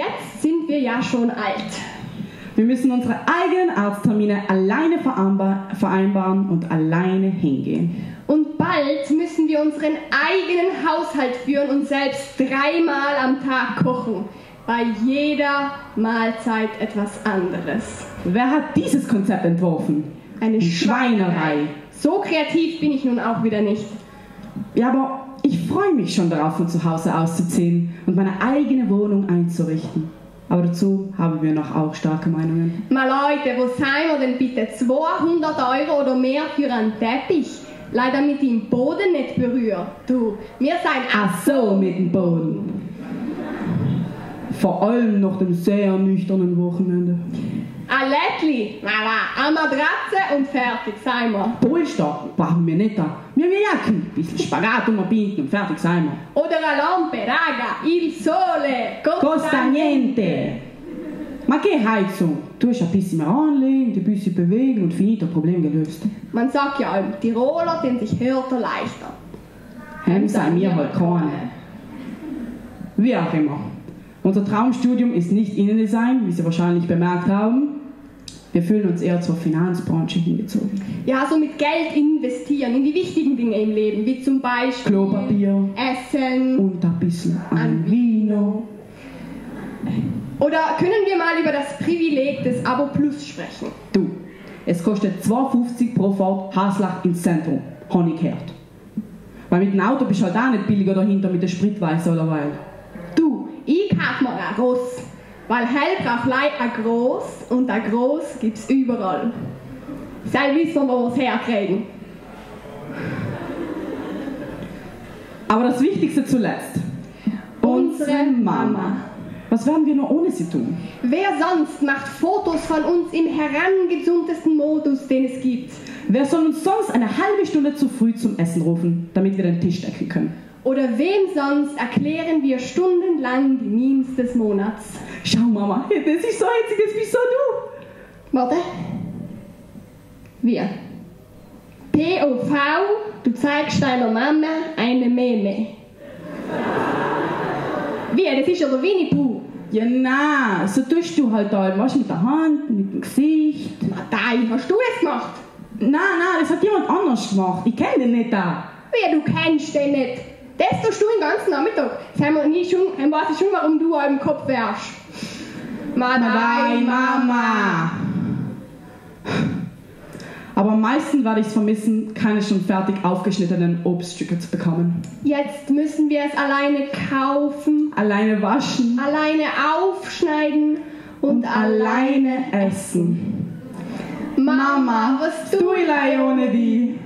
jetzt sind wir ja schon alt. Wir müssen unsere eigenen Arzttermine alleine vereinbar- vereinbaren und alleine hingehen. Und bald müssen wir unseren eigenen Haushalt führen und selbst dreimal am Tag kochen. Bei jeder Mahlzeit etwas anderes. Wer hat dieses Konzept entworfen? Eine Schweinerei. So kreativ bin ich nun auch wieder nicht. Ja, aber ich freue mich schon darauf, von zu Hause auszuziehen und meine eigene Wohnung einzurichten. Aber dazu haben wir noch auch starke Meinungen. Mal Leute, wo sein wir denn bitte 200 Euro oder mehr für einen Teppich? Leider mit dem Boden nicht berührt. Du, wir sein Ach so, mit dem Boden. Vor allem nach dem sehr nüchternen Wochenende. Ein Lättli, voilà, eine Matratze und fertig, sein wir. Polster brauchen wir nicht da. Wir haben ja ein bisschen Spagat um binden und fertig sein wir. Oder eine Lampe, raga, il sole, Costa niente. Ma che Heizung? Du hast ein bisschen mehr anlegen, ein bisschen bewegen und finito, Problem gelöst. Man sagt ja, im Tiroler den sich hört er leichter. Hem sei mir halt keine. Wie auch immer. Unser Traumstudium ist nicht Innendesign, wie Sie wahrscheinlich bemerkt haben. Wir fühlen uns eher zur Finanzbranche hingezogen. Ja, so mit Geld investieren in die wichtigen Dinge im Leben, wie zum Beispiel Klopapier Essen. und ein bisschen an Vino. Oder können wir mal über das Privileg des Abo Plus sprechen? Du, es kostet 2,50 pro Fahrt Haslach ins Zentrum. Habe ich gehört. Weil mit dem Auto bist du halt auch nicht billiger dahinter mit der Spritweise oder weil. Du, ich kauf mir ein Gross. Weil hell braucht Leute ein Gross und ein Gross gibt's überall. Sei wissen, wo wir's herkriegen. Aber das Wichtigste zuletzt. Unsere Mama. Was werden wir nur ohne sie tun? Wer sonst macht Fotos von uns im herangezumtesten Modus, den es gibt? Wer soll uns sonst eine halbe Stunde zu früh zum Essen rufen, damit wir den Tisch decken können? Oder wem sonst erklären wir stundenlang die Memes des Monats? Schau, Mama, das ist so hetzig, das bist so du. Warte. Wir. POV, du zeigst deiner Mama eine Meme. Wie, das ist ja der Winnie Pooh. Ja, na, so tust du halt da, was mit der Hand, mit dem Gesicht. Matei, hast du es gemacht? Nein, nein, das hat jemand anders gemacht. Ich kenne den nicht da. Wie, du kennst den nicht. Das tust du den ganzen Nachmittag. Das haben wir nie schon, dann weiß ich schon, warum du im Kopf wärst. Nein, Mama. Aber am meisten werde ich es vermissen, keine schon fertig aufgeschnittenen Obststücke zu bekommen. Jetzt müssen wir es alleine kaufen, Alleine waschen alleine aufschneiden und, und alleine essen. Mama, was Du, du ich ohne die.